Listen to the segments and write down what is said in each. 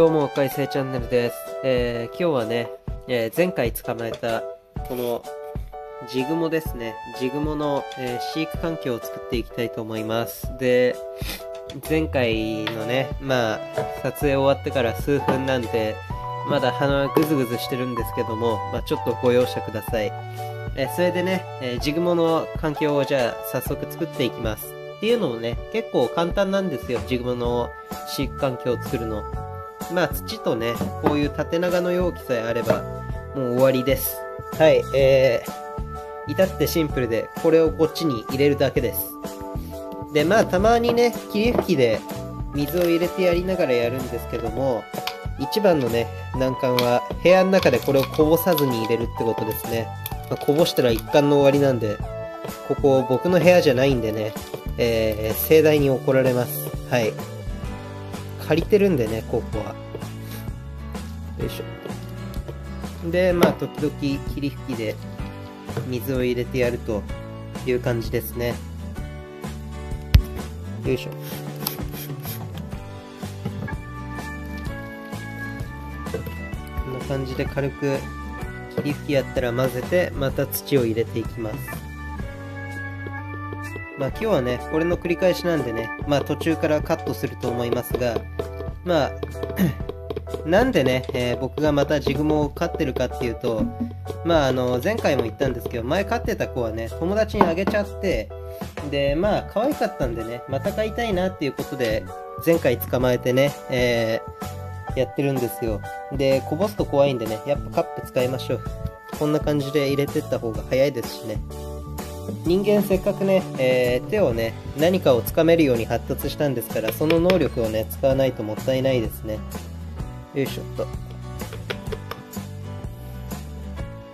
どうも、海星チャンネルです。えー今日はね、えー前回捕まえた、この、ジグモですね。ジグモの、えー飼育環境を作っていきたいと思います。で、前回のね、まあ、撮影終わってから数分なんで、まだ鼻はグズグズしてるんですけども、まあ、ちょっとご容赦ください。えそれでね、えジグモの環境をじゃあ早速作っていきます。っていうのもね、結構簡単なんですよ、ジグモの飼育環境を作るの。まあ土とね、こういう縦長の容器さえあれば、もう終わりです。はい、えー、至ってシンプルで、これをこっちに入れるだけです。で、まあたまにね、霧吹きで水を入れてやりながらやるんですけども、一番のね、難関は部屋の中でこれをこぼさずに入れるってことですね。まあこぼしたら一貫の終わりなんで、ここ僕の部屋じゃないんでね、えー、盛大に怒られます。はい。借りてるんでね、ここは。よいしょ。で、まあ、時々霧吹きで水を入れてやるという感じですね。よいしょ。こんな感じで軽く霧吹きやったら混ぜて、また土を入れていきます。まあ今日はね、これの繰り返しなんでね、まあ途中からカットすると思いますが、まあ、なんでね、えー僕がまたジグモを飼ってるかっていうと、まああの、前回も言ったんですけど、前飼ってた子はね、友達にあげちゃって、で、まあ可愛かったんでね、また飼いたいなっていうことで、前回捕まえてね、えーやってるんですよ。で、こぼすと怖いんでね、やっぱカップ使いましょう。こんな感じで入れてった方が早いですしね。人間せっかくね、えー手をね、何かをつかめるように発達したんですから、その能力をね、使わないともったいないですね。よいしょっと。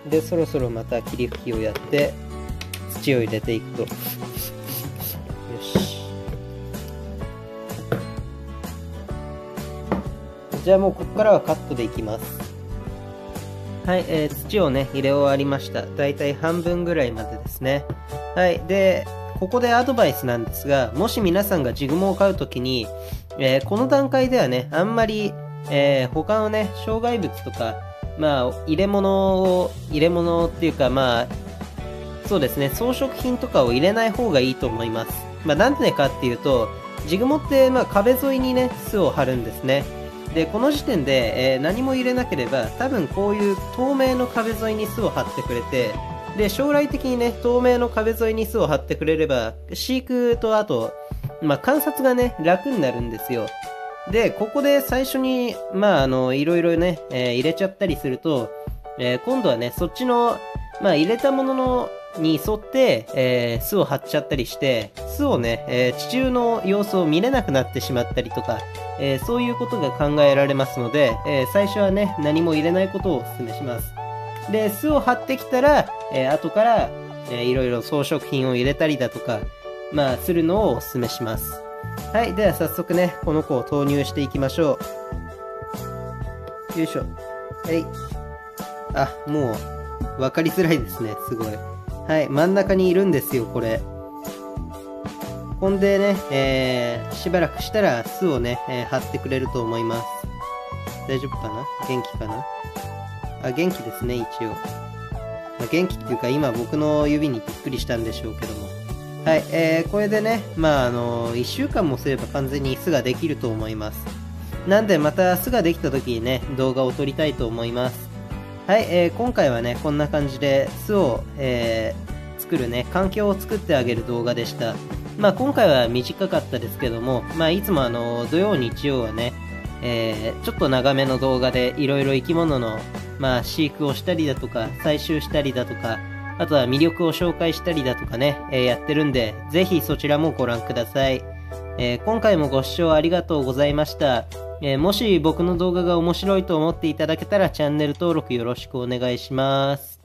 で、そろそろまた霧吹きをやって、土を入れていくと。よし。じゃあもうここからはカットでいきます。はい、えー土をね、入れ終わりました。だいたい半分ぐらいまでですね。はい、で、ここでアドバイスなんですが、もし皆さんがジグモを買うときに、えーこの段階ではね、あんまり、えー他のね、障害物とか、まあ、入れ物を、入れ物っていうか、まあ、そうですね、装飾品とかを入れない方がいいと思います。まあ、なんでかっていうと、ジグモって、まあ、壁沿いにね、巣を張るんですね。で、この時点で、えー何も入れなければ、多分こういう透明の壁沿いに巣を張ってくれて、で、将来的にね、透明の壁沿いに巣を張ってくれれば、飼育とあと、まあ、観察がね、楽になるんですよ。で、ここで最初に、まあ、あの、いろいろね、えー入れちゃったりすると、えー今度はね、そっちの、まあ、入れたものの、に沿って、えー巣を張っちゃったりして、巣をね、えー地中の様子を見れなくなってしまったりとか、えーそういうことが考えられますので、えー最初はね、何も入れないことをお勧めします。で、巣を張ってきたら、えー後から、えーいろいろ装飾品を入れたりだとか、まあ、するのをお勧めします。はい、では早速ね、この子を投入していきましょう。よいしょ。はい。あ、もう、わかりづらいですね、すごい。はい、真ん中にいるんですよ、これ。ほんでね、えー、しばらくしたら巣をね、えー張ってくれると思います。大丈夫かな？元気かな？あ、元気ですね、一応。まあ、元気っていうか、今僕の指にびっくりしたんでしょうけども。はい、えー、これでね、まあ、あの1週間もすれば完全に巣ができると思います。なんで、また巣ができた時にね、動画を撮りたいと思います。はい、えー、今回はね、こんな感じで巣を、えー、作るね、環境を作ってあげる動画でした。まあ、今回は短かったですけども、まあ、いつもあの、土曜、日曜はね、えー、ちょっと長めの動画でいろいろ生き物の、まあ、飼育をしたりだとか、採集したりだとか、あとは魅力を紹介したりだとかね、えーやってるんで、ぜひそちらもご覧ください。えー今回もご視聴ありがとうございました。えーもし僕の動画が面白いと思っていただけたらチャンネル登録よろしくお願いします。